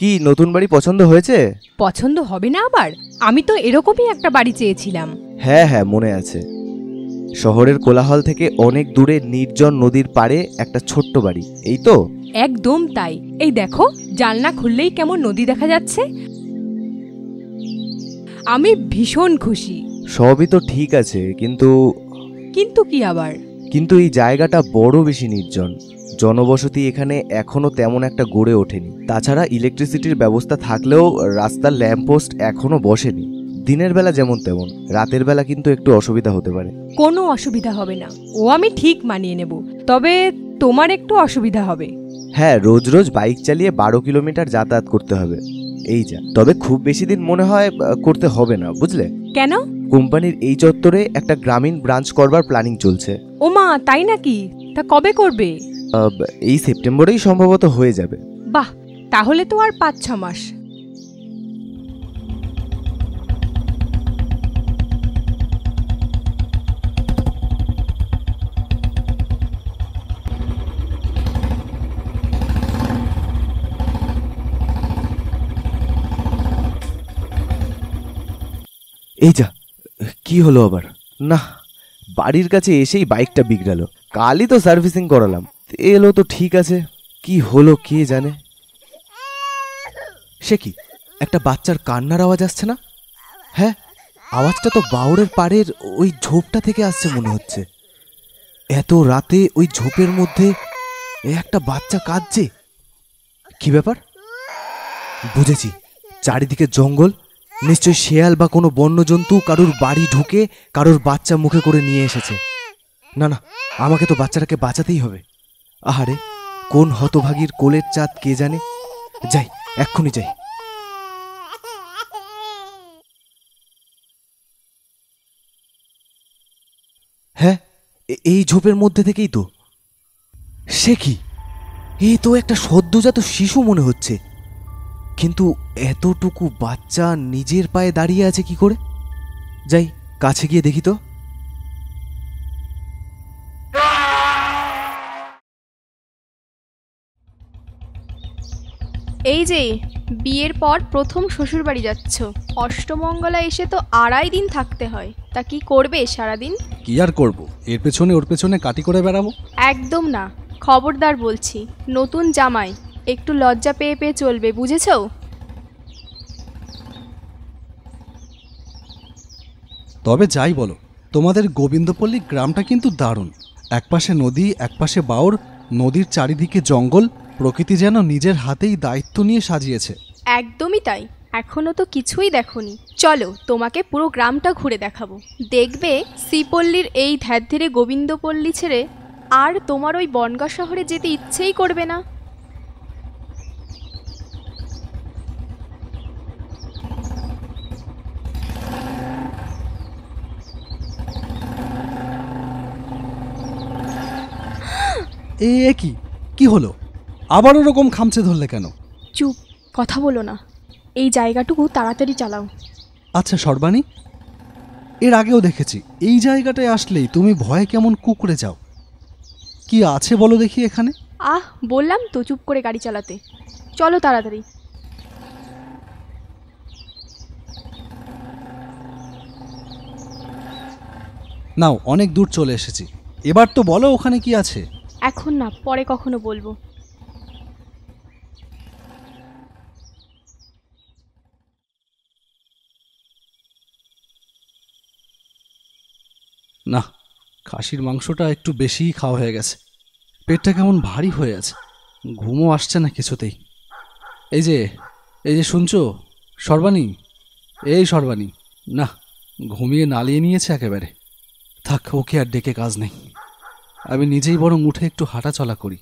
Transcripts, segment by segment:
কি নতুন বাড়ি পছন্দ হয়েছে? পছন্দ হবে না আবার? আমি তো এরকমই একটা বাড়ি চেয়েছিলাম। হ্যাঁ হ্যাঁ মনে আছে। শহরের কোলাহল থেকে অনেক দূরে নির্জন নদীর পাড়ে একটা ছোট্ট বাড়ি। এই তো? একদম তাই। এই দেখো জানলা খুললেই কেমন নদী দেখা যাচ্ছে। আমি ভীষণ খুশি। সবই তো ঠিক আছে কিন্তু কিন্তু কি আবার? কিন্তু এই জায়গাটা বড় বেশি নির্জন। জনবসতি এখানে এখনও তেমন একটা গড়ে ওঠেনি। তাছাড়া ইলেকট্রিসিটির ব্যবস্থা থাকলেও রাস্তার ল্যাম্পপোস্ট এখনও বসেনি। দিনের বেলা যেমন তেমন রাতের বেলা কিন্তু একটু অসুবিধা হতে পারে। কোনো অসুবিধা হবে না। ও আমি ঠিক মানিয়ে নেব। তবে তোমার একটু অসুবিধা হবে। হ্যাঁ রোজ রোজ বাইক চালিয়ে বারো কিলোমিটার যাতায়াত করতে হবে। এই যা। তবে খুব বেশি দিন মনে হয় করতে হবে না বুঝলে? কেন? কোম্পানির এই চত্বরে একটা গ্রামীণ ব্রাঞ্চ করবার প্ল্যানিং চলছে। ওমা তাই নাকি? তা কবে করবে? এই সেপ্টেম্বরেই সম্ভবত হয়ে যাবে। বাহ তাহলে তো আর পাঁচ ছ মাস। এই যা কি হলো আবার? না বাড়ির কাছে এসেই বাইকটা বিগড়ালো। কালই তো সার্ভিসিং করালাম। এলো তো ঠিক আছে। কি হলো কে জানে? সে কি, একটা বাচ্চার কান্নার আওয়াজ আসছে না? হ্যাঁ আওয়াজটা তো বাউরের পাড়ের ওই ঝোপটা থেকে আসছে মনে হচ্ছে। এত রাতে ওই ঝোপের মধ্যে একটা বাচ্চা কাঁদছে। কি ব্যাপার? বুঝেছি, চারিদিকে জঙ্গল, নিশ্চয় শেয়াল বা কোনো বন্যজন্তু কারোর বাড়ি ঢুকে কারোর বাচ্চা মুখে করে নিয়ে এসেছে। না না, আমাকে তো বাচ্চাটাকে বাঁচাতেই হবে। আহারে, কোন হতভাগীর কোলের চাঁদ কে জানে? যাই, এক্ষুনি যাই। হ্যাঁ এই ঝোপের মধ্যে থেকেই তো। সে কি? এই তো একটা সদ্যজাত শিশু মনে হচ্ছে। কিন্তু এতটুকু বাচ্চা নিজের পায়ে দাঁড়িয়ে আছে কি করে? যাই, কাছে গিয়ে দেখি তো। এই যে বিয়ের পর প্রথম শ্বশুরবাড়ি যাচ্ছ। অষ্টমঙ্গলা এসে তো আড়াই দিন থাকতে হয়। তা কি করবে সারাদিন? কি আর করব? এর পেছনে ওর পেছনে কাটি করে বেড়াবো? একদম না। খবরদার বলছি নতুন জামাই একটু লজ্জা পেয়ে পেয়ে চলবে বুঝেছ? তবে যাই বলো তোমাদের গোবিন্দপল্লী গ্রামটা কিন্তু দারুণ। একপাশে নদী একপাশে বাউর নদীর চারিদিকে জঙ্গল প্রকৃতি যেন নিজের হাতেই দায়িত্ব নিয়ে সাজিয়েছে। একদমই তাই। এখনও তো কিছুই দেখোনি। চলো তোমাকে পুরো গ্রামটা ঘুরে দেখাবো। দেখবে শ্রীপল্লীর এই ধ্যাধেরে গোবিন্দপল্লী ছেড়ে আর তোমার ওই বনগা শহরে যেতে ইচ্ছেই করবে না। এ কি? কি হলো? আবার ওরকম খামচে ধরলে কেন? চুপ কথা বলো না। এই জায়গাটুকু তাড়াতাড়ি চালাও। আচ্ছা সর্বাণী। এর আগেও দেখেছি এই জায়গাটায় আসলেই তুমি ভয়ে কেমন কুকুরে যাও। কি আছে বলো দেখি এখানে? আহ বললাম তো চুপ করে গাড়ি চালাতে। চলো তাড়াতাড়ি। নাও অনেক দূর চলে এসেছি। এবার তো বলো ওখানে কি আছে। এখন না পরে কখনো বলব। না, খাসির মাংসটা একটু বেশিই খাওয়া হয়ে গেছে। পেটটা কেমন ভারী হয়ে আছে। ঘুমও আসছে না কিছুতেই। এই যে এই যে শুনছো? সর্বাণী? এই সর্বাণী। না, ঘুমিয়ে নালিয়ে নিয়েছে একেবারে। থাক, ওকে আর ডেকে কাজ নেই। আমি নিজেই বরং উঠে একটু হাঁটা চলা করি।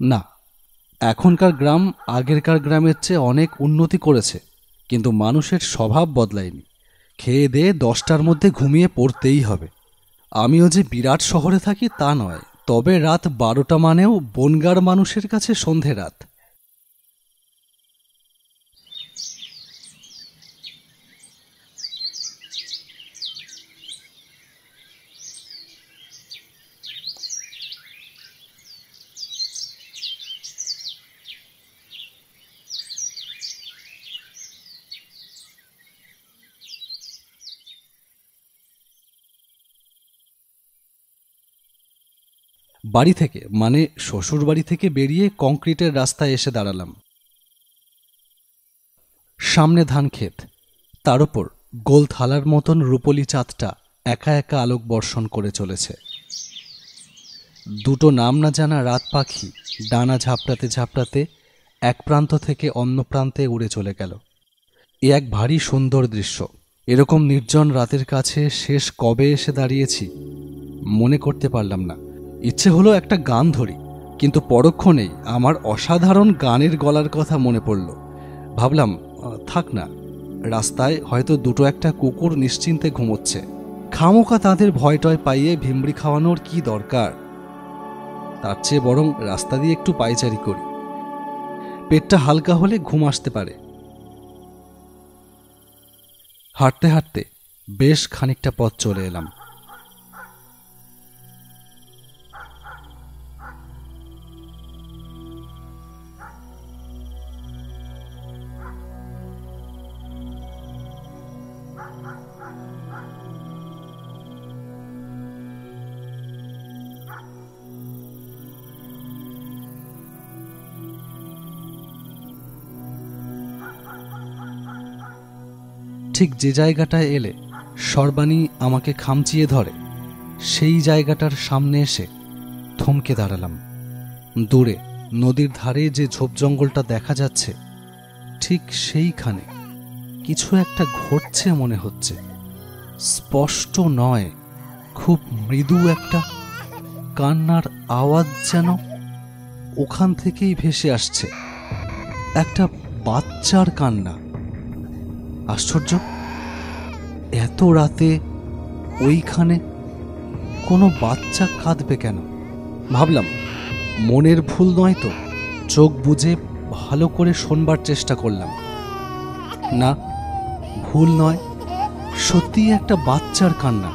না, এখনকার গ্রাম আগেরকার গ্রামের চেয়ে অনেক উন্নতি করেছে, কিন্তু মানুষের স্বভাব বদলায়নি। খেয়ে দেয়ে দশটার মধ্যে ঘুমিয়ে পড়তেই হবে। আমিও যে বিরাট শহরে থাকি তা নয়, তবে রাত বারোটা মানেও বনগার মানুষের কাছে সন্ধে রাত। বাড়ি থেকে মানে শ্বশুর বাড়ি থেকে বেরিয়ে কংক্রিটের রাস্তায় এসে দাঁড়ালাম। সামনে ধান ক্ষেত। তার ওপর গোল থালার মতন রূপলি চাঁদটা একা একা আলোক বর্ষণ করে চলেছে। দুটো নাম না জানা রাত পাখি ডানা ঝাপটাতে ঝাপটাতে এক প্রান্ত থেকে অন্য প্রান্তে উড়ে চলে গেল। এ এক ভারী সুন্দর দৃশ্য। এরকম নির্জন রাতের কাছে শেষ কবে এসে দাঁড়িয়েছি মনে করতে পারলাম না। ইচ্ছে হলো একটা গান ধরি, কিন্তু পরক্ষণেই আমার অসাধারণ গানের গলার কথা মনে পড়ল। ভাবলাম থাক না, রাস্তায় হয়তো দুটো একটা কুকুর নিশ্চিন্তে ঘুমোচ্ছে। খামোকা তাদের ভয়টয় পাইয়ে ভিমড়ি খাওয়ানোর কি দরকার? তার চেয়ে বরং রাস্তা দিয়ে একটু পায়চারি করি। পেটটা হালকা হলে ঘুম আসতে পারে। হাঁটতে হাঁটতে বেশ খানিকটা পথ চলে এলাম। ঠিক যে জায়গাটায় এলে সর্বাণী আমাকে খামচিয়ে ধরে, সেই জায়গাটার সামনে এসে থমকে দাঁড়ালাম। দূরে, নদীর ধারে যে ঝোপ জঙ্গলটা দেখা যাচ্ছে, ঠিক সেইখানে কিছু একটা ঘটছে মনে হচ্ছে। স্পষ্ট নয়, খুব মৃদু একটা কান্নার আওয়াজ যেন ওখান থেকেই ভেসে আসছে। একটা বাচ্চার কান্না। আশ্চর্য? এত রাতে ওইখানে কোনো বাচ্চা কাঁদবে কেন? ভাবলাম, মনের ভুল নয় তো, চোখ বুজে ভালো করে শোনবার চেষ্টা করলাম। না, ভুল নয়, সত্যিই একটা বাচ্চার কান্না।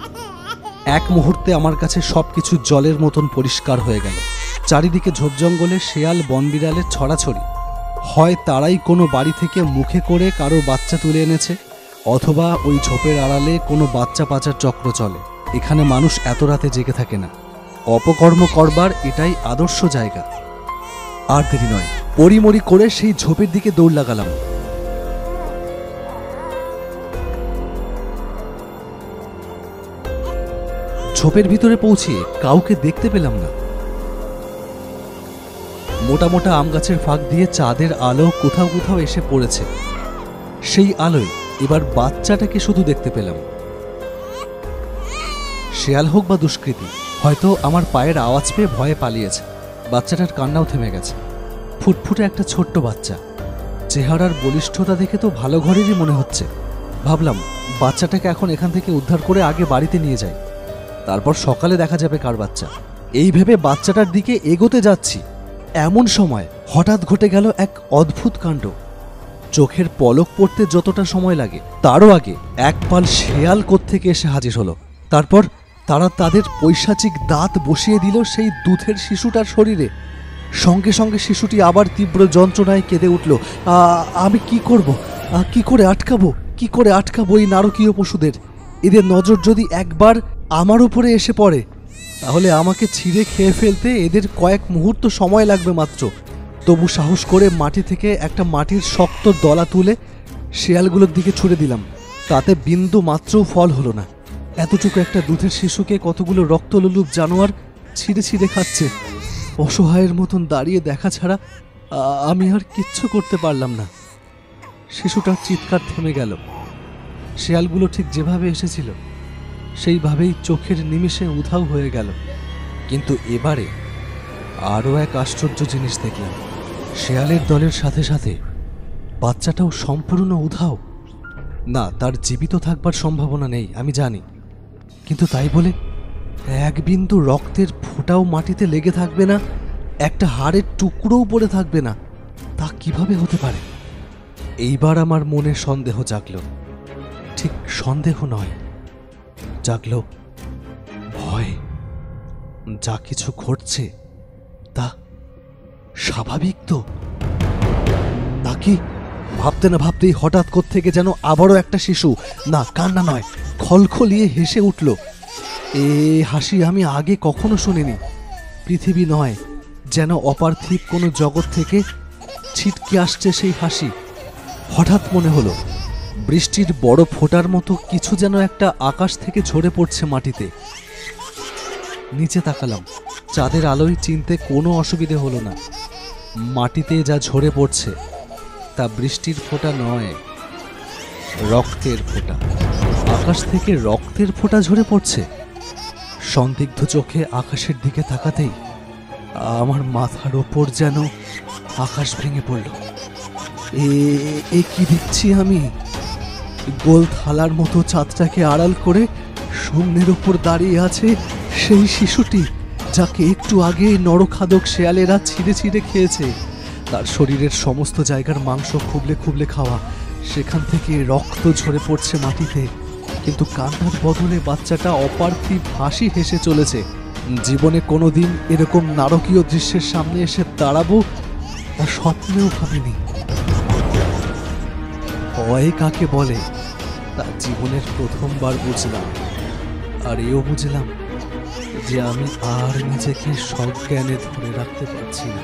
এক মুহূর্তে আমার কাছে সবকিছু জলের মতন পরিষ্কার হয়ে গেল। চারিদিকে ঝোপ জঙ্গলে শেয়াল বনবিড়ালের ছড়াছড়ি। হয় তারাই কোনো বাড়ি থেকে মুখে করে কারও বাচ্চা তুলে এনেছে, অথবা ওই ঝোপের আড়ালে কোনো বাচ্চা পাচার চক্র চলে। এখানে মানুষ এত রাতে জেগে থাকে না। অপকর্ম করবার এটাই আদর্শ জায়গা। আর দেরি নয়, পরিমরি করে সেই ঝোপের দিকে দৌড় লাগালাম। ঝোপের ভিতরে পৌঁছিয়ে কাউকে দেখতে পেলাম না। মোটা মোটা আম গাছের ফাঁক দিয়ে চাঁদের আলো কোথাও কোথাও এসে পড়েছে। সেই আলোয় এবার বাচ্চাটাকে শুধু দেখতে পেলাম। শেয়াল হোক বা দুষ্কৃতী, হয়তো আমার পায়ের আওয়াজ পেয়ে ভয়ে পালিয়েছে। বাচ্চাটার কান্নাও থেমে গেছে। ফুটফুটে একটা ছোট্ট বাচ্চা। চেহারার বলিষ্ঠতা দেখে তো ভালো ঘরেরই মনে হচ্ছে। ভাবলাম, বাচ্চাটাকে এখন এখান থেকে উদ্ধার করে আগে বাড়িতে নিয়ে যাই। তারপর সকালে দেখা যাবে কার বাচ্চা। এই ভেবে বাচ্চাটার দিকে এগোতে যাচ্ছি। এমন সময় হঠাৎ ঘটে গেল এক অদ্ভুত কাণ্ড। চোখের পলক পড়তে যতটা সময় লাগে তারও আগে এক পাল শেয়াল কোত্থেকে এসে হাজির হলো। তারপর তারা তাদের পৈশাচিক দাঁত বসিয়ে দিল সেই দুধের শিশুটার শরীরে। সঙ্গে সঙ্গে শিশুটি আবার তীব্র যন্ত্রণায় কেঁদে উঠল "আ, আমি কি করব? কি করে আটকাবো? কি করে আটকাবো এই নারকীয় পশুদের? এদের নজর যদি একবার আমার উপরে এসে পড়ে তাহলে আমাকে ছিঁড়ে খেয়ে ফেলতে এদের কয়েক মুহূর্ত সময় লাগবে মাত্র। তবু সাহস করে মাটি থেকে একটা মাটির শক্ত দলা তুলে শেয়ালগুলোর দিকে ছুড়ে দিলাম। তাতে বিন্দু মাত্রও ফল হলো না। এতটুকু একটা দুধের শিশুকে কতগুলো রক্তলোলুপ জানোয়ার ছিঁড়ে ছিঁড়ে খাচ্ছে। অসহায়ের মতন দাঁড়িয়ে দেখা ছাড়া আমি আর কিচ্ছু করতে পারলাম না। শিশুটার চিৎকার থেমে গেল। শেয়ালগুলো ঠিক যেভাবে এসেছিল সেইভাবেই চোখের নিমিষে উধাও হয়ে গেল। কিন্তু এবারে আরও এক আশ্চর্য জিনিস দেখলাম। শেয়ালের দলের সাথে সাথে বাচ্চাটাও সম্পূর্ণ উধাও। না, তার জীবিত থাকবার সম্ভাবনা নেই, আমি জানি। কিন্তু তাই বলে এক বিন্দু রক্তের ফোঁটাও মাটিতে লেগে থাকবে না, একটা হাড়ের টুকরোও পড়ে থাকবে না। তা কীভাবে হতে পারে? এইবার আমার মনে সন্দেহ জাগলো। ঠিক সন্দেহ নয়। জাগলো। ভয়, যা কিছু ঘটছে তা স্বাভাবিক তো? নাকি ভাবতে না ভাবতেই হঠাৎ থেকে যেন আবারও একটা শিশু, না, কান্না নয়, খলখলিয়ে হেসে উঠল। এ হাসি আমি আগে কখনো শুনিনি। পৃথিবী নয়, যেন অপার্থিব কোনো জগৎ থেকে ছিটকে আসছে সেই হাসি। হঠাৎ মনে হলো বৃষ্টির বড় ফোঁটার মতো কিছু যেন একটা আকাশ থেকে ঝরে পড়ছে মাটিতে। নিচে তাকালাম। চাঁদের আলোয় চিনতে কোনো অসুবিধে হলো না। মাটিতে যা ঝরে পড়ছে, তা বৃষ্টির ফোঁটা নয়, রক্তের ফোঁটা। আকাশ থেকে রক্তের ফোঁটা ঝরে পড়ছে? সন্দিগ্ধ চোখে আকাশের দিকে তাকাতেই আমার মাথার ওপর যেন আকাশ ভেঙে পড়ল। এ এ কি দেখছি আমি? গোল থালার মতো চাঁদটাকে আড়াল করে শূন্যের ওপর দাঁড়িয়ে আছে সেই শিশুটি, যাকে একটু আগে নরখাদক শেয়ালেরা ছিঁড়ে ছিঁড়ে খেয়েছে। তার শরীরের সমস্ত জায়গার মাংস খুবলে খুবলে খাওয়া। সেখান থেকে রক্ত ঝরে পড়ছে মাটিতে। কিন্তু কান্নার বদলে বাচ্চাটা অপার্থিব হাসি হেসে চলেছে। জীবনে কোনোদিন এরকম নারকীয় দৃশ্যের সামনে এসে দাঁড়াবো তা স্বপ্নেও ভাবিনি। ভয় কাকে বলে? তা জীবনের প্রথমবার বুঝলাম। আর এও বুঝলাম যে আমি আর নিজেকে সব সজ্ঞানে ধরে রাখতে পারছি না।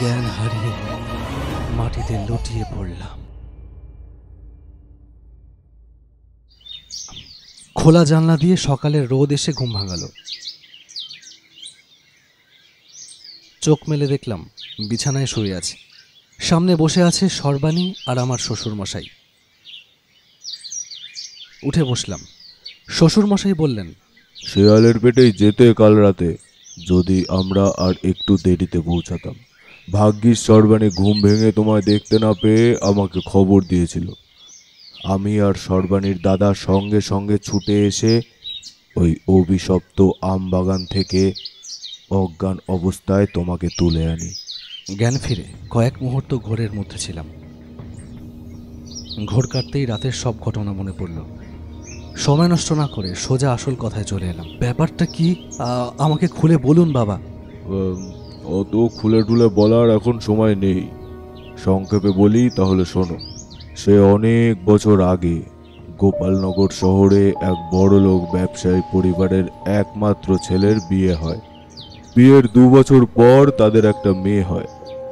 জ্ঞান হারিয়ে মাটিতে লুটিয়ে পড়লাম। খোলা জানলা দিয়ে সকালে রোদ এসে ঘুম ভাঙালো। চোখ মেলে দেখলাম বিছানায় শুয়ে আছে। সামনে বসে আছে সর্বাণী আর আমার শ্বশুর মশাই উঠে বসলাম। শ্বশুরমশাই বললেন শেয়ালের পেটেই যেতে কাল রাতে যদি আমরা আর একটু দেরিতে পৌঁছাতাম। ভাগ্যিস সর্বাণী ঘুম ভেঙে তোমায় দেখতে না পেয়ে আমাকে খবর দিয়েছিল। আমি আর সর্বাণীর দাদা সঙ্গে সঙ্গে ছুটে এসে ওই অভিশপ্ত আম বাগান থেকে অজ্ঞান অবস্থায় তোমাকে তুলে আনি। জ্ঞান ফিরে কয়েক মুহূর্ত ঘোরের মধ্যে ছিলাম। ঘোর কাটতেই রাতের সব ঘটনা মনে পড়ল। সময় নষ্ট না করে সোজা আসল কথায় চলে এলাম। ব্যাপারটা কি? আমাকে খুলে বলুন, বাবা। অত খুলে টুলে বলার এখন সময় নেই। সংক্ষেপে বলি, তাহলে শোনো। সে অনেক বছর আগে গোপালনগর শহরে এক বড়লোক ব্যবসায়ী পরিবারের একমাত্র ছেলের বিয়ে হয়। বিয়ের দু বছর পর তাদের একটা মেয়ে হয়।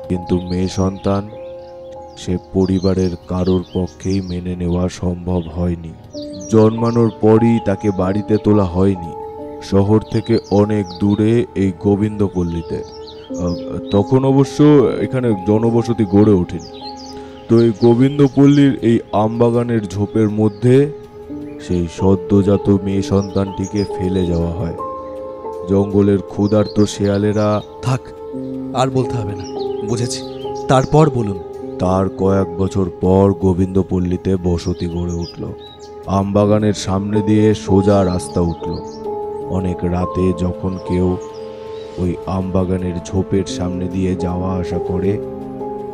কিন্তু মেয়ে সন্তান সে পরিবারের কারোর পক্ষেই মেনে নেওয়া সম্ভব হয়নি। জন্মানোর পরই তাকে বাড়িতে তোলা হয়নি। শহর থেকে অনেক দূরে এই গোবিন্দপল্লীতে। তখন অবশ্য এখানে জনবসতি গড়ে ওঠেনি। তো এই গোবিন্দপল্লীর এই আমবাগানের ঝোপের মধ্যে সেই সদ্যজাত মেয়ে সন্তানটিকে ফেলে যাওয়া হয়। জঙ্গলের ক্ষুধার্ত শেয়ালেরা থাক আর বলতে হবে না। বুঝেছি। তারপর বলুন। তার কয়েক বছর পর গোবিন্দপল্লীতে বসতি গড়ে উঠল। আমবাগানের সামনে দিয়ে সোজা রাস্তা উঠল। অনেক রাতে যখন কেউ ওই আমবাগানের ঝোপের সামনে দিয়ে যাওয়া আসা করে,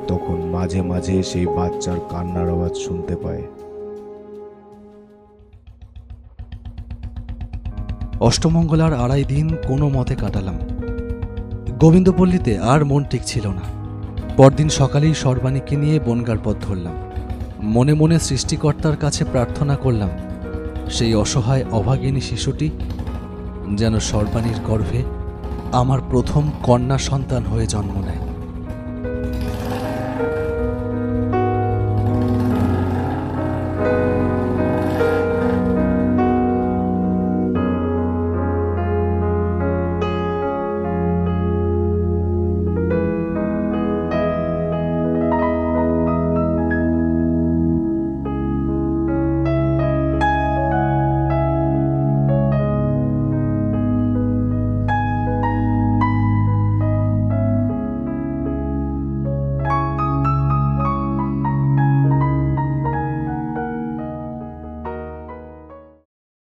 তখন মাঝে মাঝে সেই বাচ্চার কান্নার আওয়াজ শুনতে পায়। অষ্টমঙ্গলার আড়াই দিন কোনো মতে কাটালাম। গোবিন্দপল্লীতে আর মন ঠিক ছিল না। পরদিন সকালেই সর্বাণীকে নিয়ে বনগার পথ ধরলাম। মনে মনে সৃষ্টিকর্তার কাছে প্রার্থনা করলাম, সেই অসহায় অভাগিনী শিশুটি যেন সর্বাণীর গর্ভে আমার প্রথম কন্যা সন্তান হয়ে জন্ম নেয়।